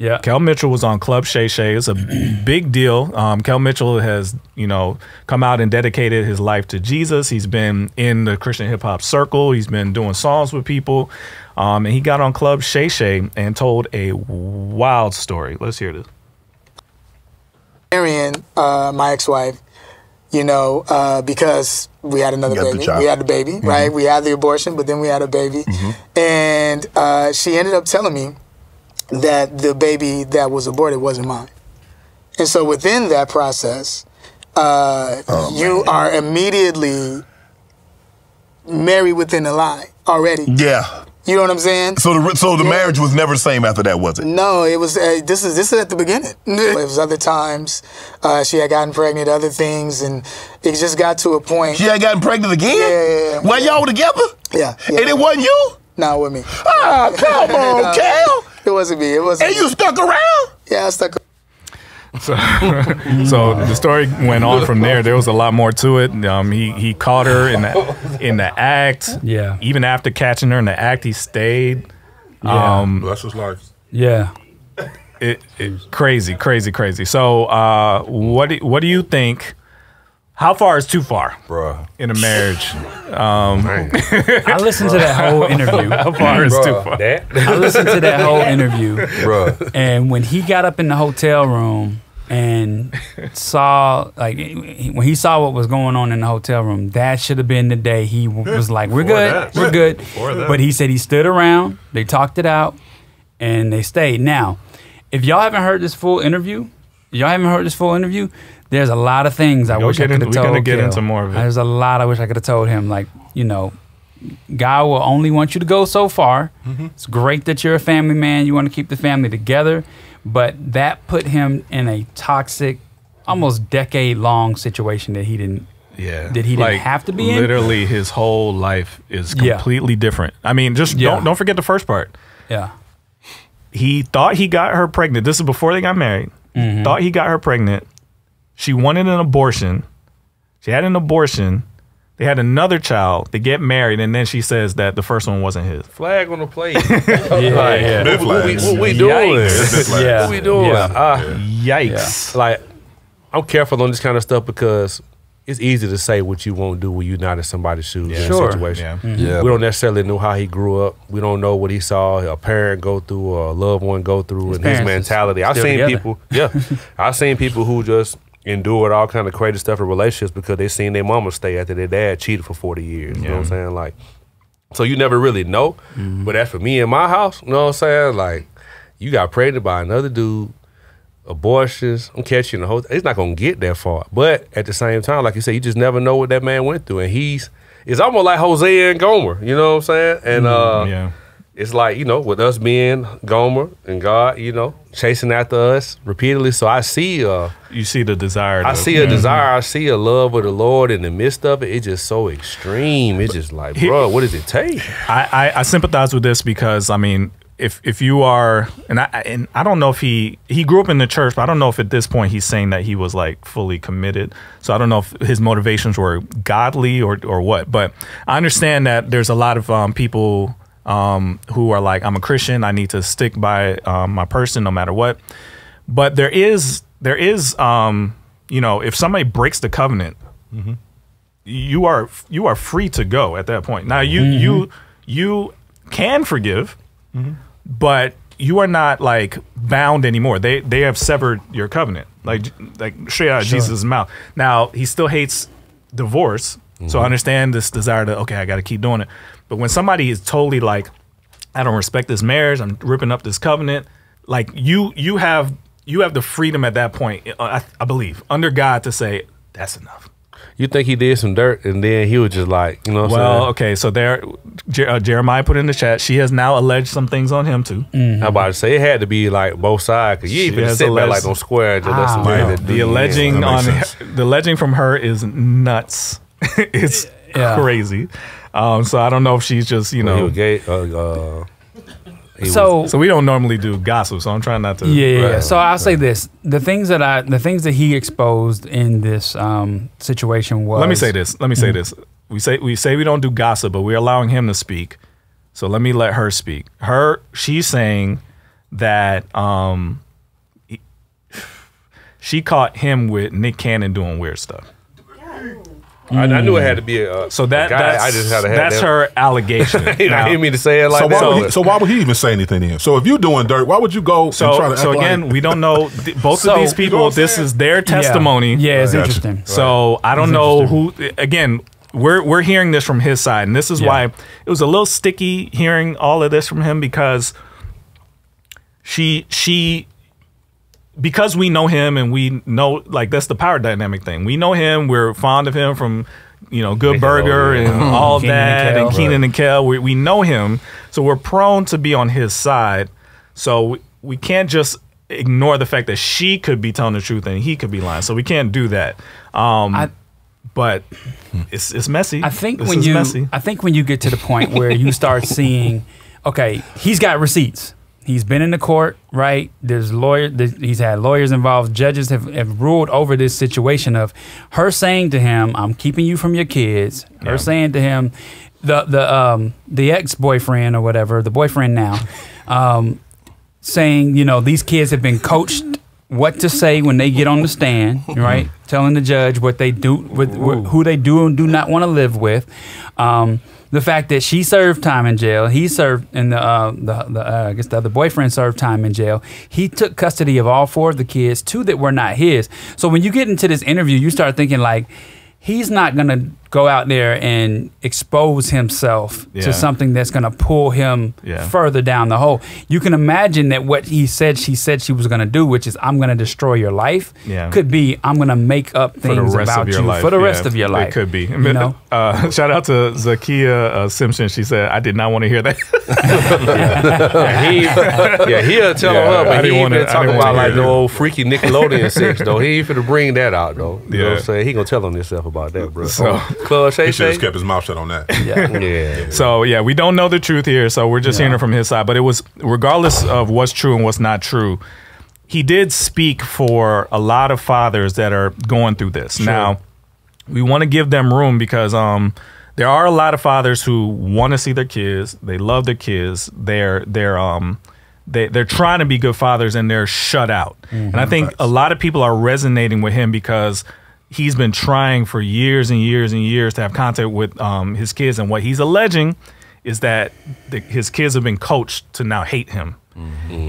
Yeah. Kel Mitchell was on Club Shay Shay. It's a big deal. Um, Kel Mitchell has, you know, come out and dedicated his life to Jesus. He's been in the Christian hip hop circle. He's been doing songs with people. Um, and he got on Club Shay Shay and told a wild story. Let's hear this. Marion, uh, my ex-wife, you know, uh, because we had another You got the baby. We had the baby, right? We had the abortion, but then we had a baby, and uh, she ended up telling me that the baby that was aborted wasn't mine. And so within that process, uh, you are immediately married within a lie already. Yeah. You know what I'm saying? So the so the Yeah. marriage was never the same after that, was it? No, it was. Uh, this is this is at the beginning. It was other times. Uh, she had gotten pregnant, other things, and it just got to a point. She had gotten pregnant again. Yeah, yeah, yeah. While y'all were together, Yeah, yeah. and it wasn't you. Not with me. Ah, come on. Kel. It wasn't me. It wasn't. And you stuck around. yeah, I stuck. So, so the story went on from there. There was a lot more to it. Um, he he caught her in the in the act. Yeah. Even after catching her in the act, he stayed. Yeah. Um, Bless his life. Yeah. it, it crazy, crazy, crazy. So, uh, what do, what do you think? How far is too far Bruh. in a marriage? Um, I listened to that whole interview. How far is too far? that, I listened to that whole interview. bruh. And when he got up in the hotel room and saw, like, when he saw what was going on in the hotel room, that should have been the day he was like, "We're Before good, that. we're good." But he said he stood around, they talked it out, and they stayed. Now, if y'all haven't heard this full interview, y'all haven't heard this full interview. There's a lot of things I wish I could have we're told. gonna get into more of it. There's a lot I wish I could have told him. Like, you know, God will only want you to go so far. Mm-hmm. It's great that you're a family man. You want to keep the family together, but that put him in a toxic, almost decade long situation that he didn't. Yeah, That he didn't have to be in? Literally, his whole life is Yeah. completely different. I mean, just Yeah. don't don't forget the first part. Yeah. He thought he got her pregnant. This is before they got married. Mm-hmm. Thought he got her pregnant. She wanted an abortion. She had an abortion. They had another child. They get married, and then she says that the first one wasn't his. Flag on the plate. Yeah. yeah. What, what we, what we doing? Yikes. Yeah. What we doing? Yeah. Uh, Yikes! like, I'm careful on this kind of stuff because it's easy to say what you won't do when you're not in somebody's shoes in Sure. a situation. Yeah. Yeah. We don't necessarily know how he grew up. We don't know what he saw a parent go through or a loved one go through and his mentality. I've seen together. people, yeah, I've seen people who just endured all kind of crazy stuff in relationships because they seen their mama stay after their dad cheated for 40 years. You know what I'm saying? Like, so you never really know. But as for me in my house, you know what I'm saying? Like, you got pregnant by another dude, abortions. I'm catching the whole. It's not gonna get that far. But at the same time, like you said, you just never know what that man went through, and he's. It's almost like Hosea and Gomer. You know what I'm saying? And uh, yeah. It's like you know, with us being Gomer and God, you know, chasing after us repeatedly. So I see. uh You see the desire. I see a desire. I see a love of the Lord in the midst of it. It's just so extreme. It's just like, bro, what does it take? I, I, I sympathize with this because I mean, if if you are, and I and I don't know if he he grew up in the church, but I don't know if at this point he's saying that he was like fully committed. So I don't know if his motivations were godly or or what. But I understand that there's a lot of um, people um, who are like, I'm a Christian, I need to stick by um, my person no matter what. But there is there is um, you know, if somebody breaks the covenant, you are you are free to go at that point. Now you you you can forgive, but you are not like bound anymore. They they have severed your covenant, like like straight out of Jesus' mouth. Now he still hates divorce, so I understand this desire to okay, I got to keep doing it. But when somebody is totally like, I don't respect this marriage, I'm ripping up this covenant, like you you have you have the freedom at that point, uh, I, I believe, under God to say that's enough. You think he did some dirt and then he was just like, you know what Well, I'm okay, so there, Jer- uh, Jeremiah put in the chat. She has now alleged some things on him too. saying? I'm about to say it had to be like both sides because you She even has sit back like on square and just let Ah. somebody Yeah. The you alleging that on her, the alleging from her is nuts. it's Yeah. crazy. Um, so I don't know if she's just you Well, he know. was gay. Uh, uh, he was- So, So we don't normally do gossip. So I'm trying not to. Yeah, yeah, yeah. Right. So I'll say this: the things that I, the things that he exposed in this um, situation was. Let me say this. Let me Mm-hmm. say this. We say we say we don't do gossip, but we're allowing him to speak. So let me let her speak. Her she's saying that um, he- she caught him with Nick Cannon doing weird stuff. I, I knew it had to be a. Mm. So that a guy. that's, I just had to have that's that. her allegation. You know, I Now- didn't mean to say it like so that. why would but- he, so why would he even say anything to him? So if you're doing dirt, why would you go So, and try to so act like- again, we don't know th- both So- of these You know people. This is their testimony. Yeah, it's Gotcha. interesting. So I don't know who. Again, we're we're hearing this from his side, and this is Yeah. why it was a little sticky hearing all of this from him because she she because we know him and we know like that's the power dynamic thing. We know him. We're fond of him from you know Good Burger and all of Kenan and that Kel. and Kenan and Kel. We we know him, so we're prone to be on his side. So we, we can't just ignore the fact that she could be telling the truth and he could be lying. So we can't do that. Um, I- but it's it's messy. I think This when is you, messy. I think when you get to the point where you start seeing, okay, he's got receipts. He's been in the court, right? There's lawyer. There's, he's had lawyers involved. Judges have, have ruled over this situation of her saying to him, "I'm keeping you from your kids." Her saying to him, the the um the ex boyfriend or whatever, the boyfriend now, um, saying, you know, these kids have been coached what to say when they get on the stand, right? Telling the judge what they do, with, wh- who they do and do not want to live with. Um, the fact that she served time in jail, he served, and the, uh, the, the uh, I guess the other boyfriend served time in jail. He took custody of all four of the kids, two that were not his. So when you get into this interview, you start thinking like, he's not gonna go out there and expose himself Yeah. to something that's gonna pull him Yeah. further down the hole. You can imagine that what he said she said she was going to do, which is I'm going to destroy your life, Yeah. could be I'm going to make up for things the rest about of your you life. for the Yeah, rest of your life. It could be. You know? Uh, shout out to Zakia uh, Simpson. She said, "I did not want to hear that." Yeah, he, yeah, he'll tell Yeah, her, I but he didn't ain't wanna- talk about like hear no old freaky Nickelodeon sex though. He ain't finna bring that out though. You know what Yeah. I'm saying? He gonna tell on himself about that, bro. So- Club Shay He should have kept his mouth shut on that. Yeah. So yeah, we don't know the truth here, so we're just Yeah. hearing it from his side. But it was regardless of what's true and what's not true, he did speak for a lot of fathers that are going through this. Now, we want to give them room because um there are a lot of fathers who want to see their kids. They love their kids. They're they're um they they're trying to be good fathers and they're shut out. And I think a lot of people are resonating with him because he's been trying for years and years and years to have contact with um, his kids. And what he's alleging is that the, his kids have been coached to now hate him.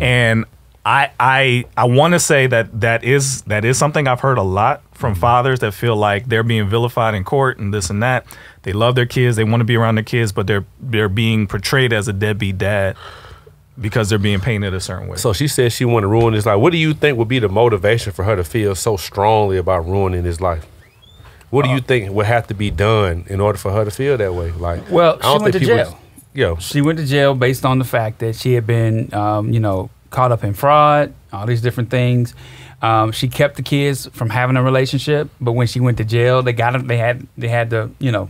And I I I want to say that that is that is something I've heard a lot from fathers that feel like they're being vilified in court and this and that. They love their kids, they want to be around their kids, but they're they're being portrayed as a deadbeat dad because they're being painted a certain way. So she said she want to ruin his life. What do you think would be the motivation for her to feel so strongly about ruining his life? What do Uh, you think would have to be done in order for her to feel that way? Like, Well, I don't she went to jail. Yo, She went to jail based on the fact that she had been, um, you know, caught up in fraud, all these different things. Um, she kept the kids from having a relationship, but when she went to jail, they got it. They had they had to, you know,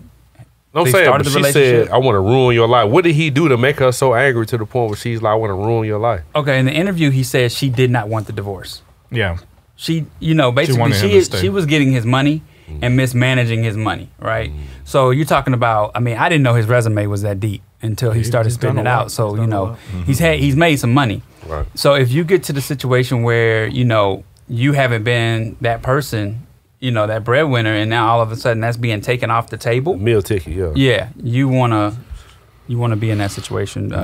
I'm They saying, started but the she said, "I want to ruin your life." What did he do to make her so angry to the point where she's like, "I want to ruin your life"? okay. In the interview, he said she did not want the divorce. yeah. she you know basically wanted him she to stay. she was getting his money and mismanaging his money right so you're talking about i mean i didn't know his resume was that deep until he He's- started he's done spitting it lot. out so He's you done a know lot. Mm-hmm. he's had he's made some money Right. so if you get to the situation where you know you haven't been that person you know that breadwinner and now all of a sudden that's being taken off the table Meal ticket, yeah. yeah you want to you want to be in that situation uh,